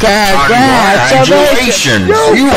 Congratulations! You